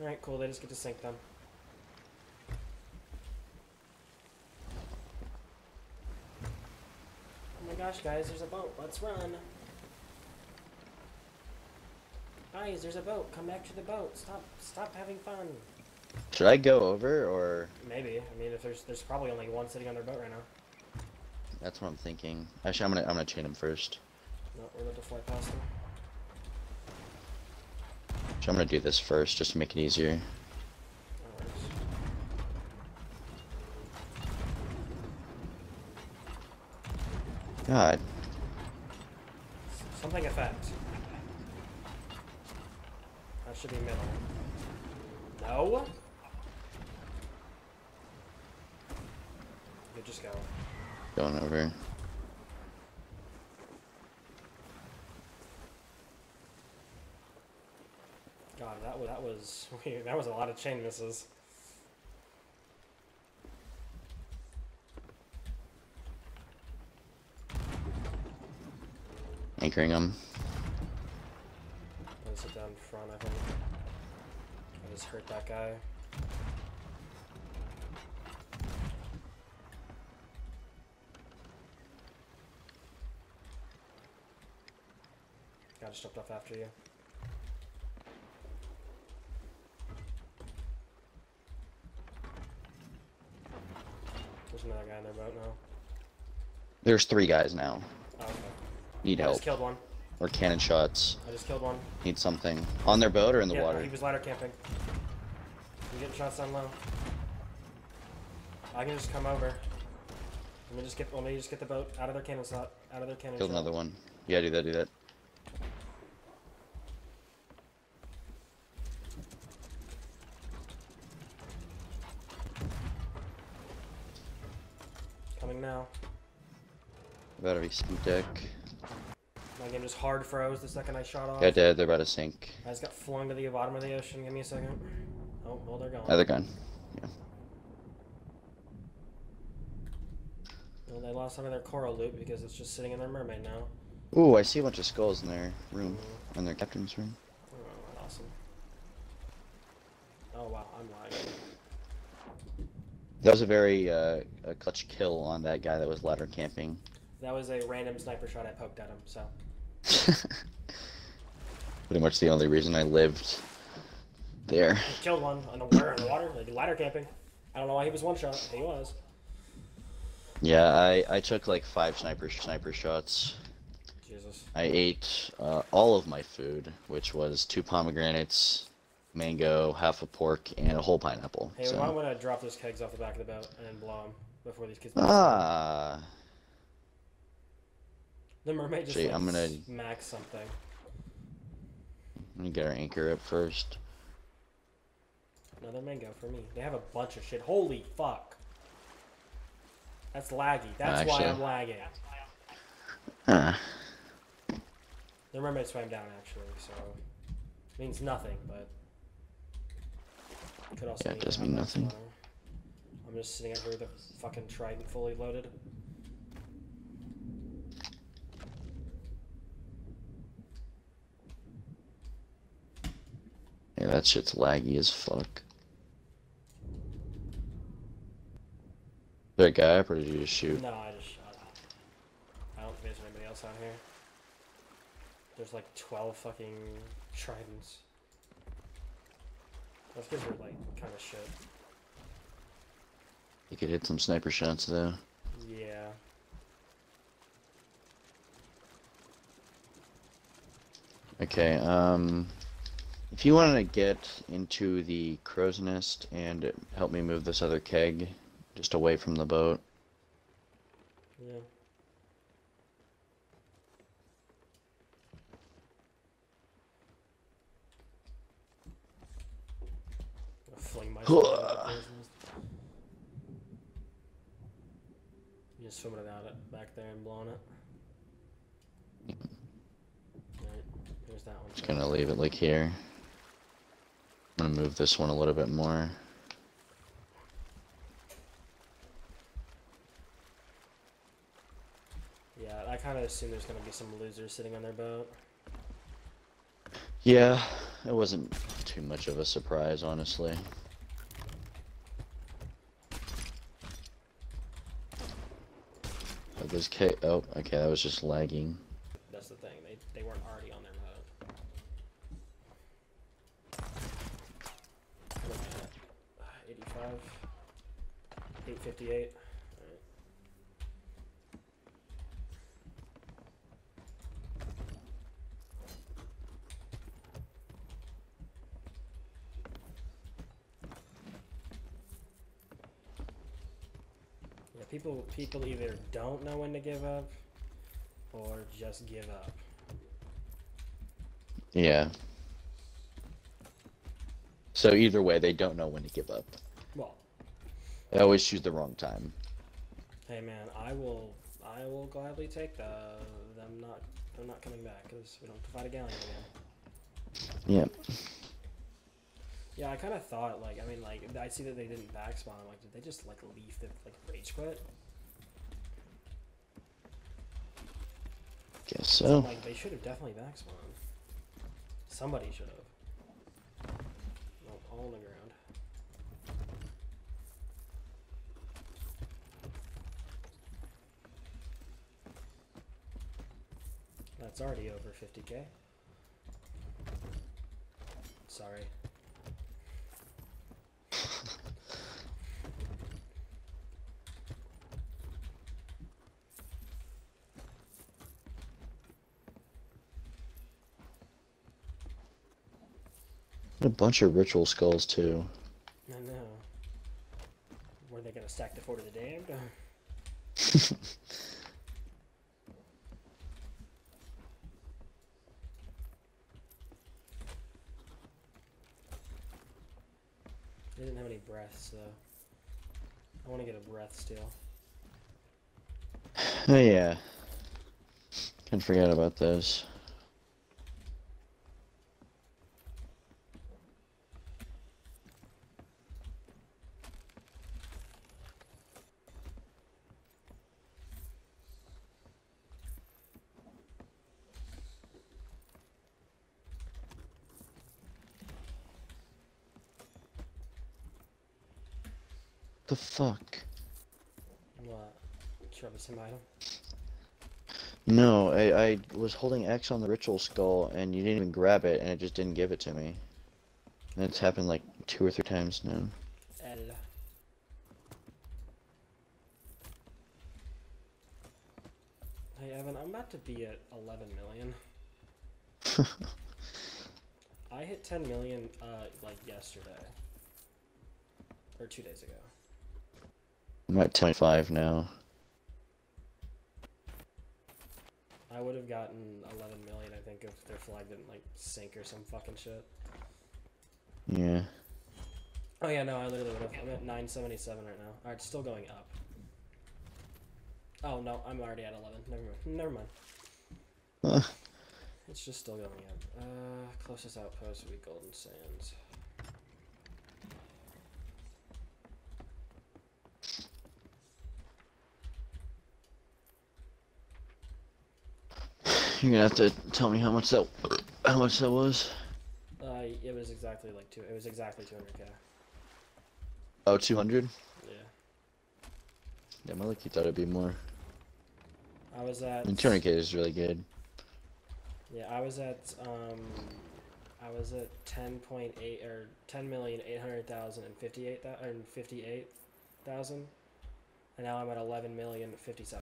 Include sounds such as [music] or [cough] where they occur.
Alright, cool. They just get to sink them. Oh my gosh, guys, there's a boat. Let's run. Guys, there's a boat. Come back to the boat. Stop stop having fun. Should I go over or Maybe. I mean, if there's there's probably only one sitting on their boat right now. that's what I'm thinking. Actually, I'm gonna I'm gonna chain him first. No, we're about to fly past them. So I'm gonna do this first just to make it easier. God, Something effect. That should be middle. No? You just go. going over. God, that wa- that was weird. That was a lot of chain misses. Anchoring him. I sit down front, I think. I just hurt that guy. Just jumped off after you. There's another guy in their boat now. There's three guys now. Oh, okay. Need help. I help. just killed one. Or cannon shots. I just killed one. Need something. On their boat or in the yeah, water? he was ladder camping. You getting shots down low. I can just come over. Let me just get. Let me just get the boat out of their cannon slot. Out of their cannon. Killed shot. another one. Yeah, do that, do that. Coming now. To be steep deck. My game just hard froze the second I shot off. Dead, they're about to sink. I just got flung to the bottom of the ocean. Give me a second. Oh, well, they're gone. Other gun. Well, they lost some of their coral loot because it's just sitting in their mermaid now. Ooh, I see a bunch of skulls in their room. In their captain's room. Oh, awesome. Oh wow, I'm lying. That was a very uh, a clutch kill on that guy that was ladder camping. That was a random sniper shot I poked at him. So [laughs] Pretty much the only reason I lived there. He killed one on the water, in the water, like ladder camping. I don't know why he was one shot. He was. Yeah, I, I took like five sniper sniper shots. Jesus. I ate uh, all of my food, which was two pomegranates, mango, half a pork, and a whole pineapple. Hey, so- why don't we drop those kegs off the back of the boat and then blow them before these kids? Ah, The mermaid just Gee, like, I'm gonna- smack something. let me get our anchor up first. Another mango for me. They have a bunch of shit. Holy fuck. That's laggy. That's why I'm lagging. Ah, The mermaid swam down actually, so it means nothing, but could also Yeah, it does mean nothing. water. I'm just sitting over a fucking trident fully loaded. yeah, that shit's laggy as fuck. Is there a guy up or did you just shoot? No, I just shot. I don't think there's anybody else out here. There's like 12 fucking tridents. Those guys are like kind of shit. You could hit some sniper shots though. Yeah. Okay, um, if you want to get into the crow's nest and help me move this other keg just away from the boat. Yeah. I'll fling myself into the crow's nest. You just swimming without it back there and blowing it. Alright, there's that one. Just gonna leave it like here. I'm gonna move this one a little bit more. Yeah, I kind of assume there's gonna be some losers sitting on their boat. Yeah, it wasn't too much of a surprise, honestly. This K. Oh, okay, that was just lagging. That's the thing. They they weren't already on their mode. What am I at? Uh, 85, 858. Alright. Yeah, people people either don't know when to give up or just give up. Yeah. So either way, they don't know when to give up. Well, They always choose the wrong time. hey man, I will I will gladly take the them not them not coming back because we don't have to fight a galleon again. Yep. Yeah, I kind of thought like I mean like I see that they didn't backspawn. I'm like, did they just like leave the like rage quit? Guess So so. Like they should have definitely backspawned. Somebody should have. All on the ground. That's already over 50k. Sorry. A bunch of ritual skulls too. I know. Were they gonna stack the Fort of the Damned? [laughs] They didn't have any breaths, so I want to get a breath still. [sighs] Oh yeah. Can't forget about those. The fuck? What? Troublesome item? No, I, I was holding X on the ritual skull and you didn't even grab it and it just didn't give it to me. And it's happened like two or three times now. L. Hey Evan, I'm about to be at 11 million. [laughs] I hit 10 million uh, like yesterday. Or two days ago. I'm at 25 now. I would have gotten 11 million, I think, if their flag didn't like sink or some fucking shit. Yeah. Oh yeah, no, I literally would have. I'm at 977 right now. Alright, still going up. Oh no, I'm already at 11. Never mind. Never mind. It's just still going up. Uh, closest outpost would be Golden Sands. You're gonna have to tell me how much that how much that was. Uh, it was exactly like two. It was exactly 200k. Oh, 200? Yeah. Yeah, my lucky thought it'd be more. I was at. I mean, 200k is really good. Yeah, I was at um, I was at 10.8 or 10 million 800,000 and 58 and 58,000, and now I'm at 11 million 57.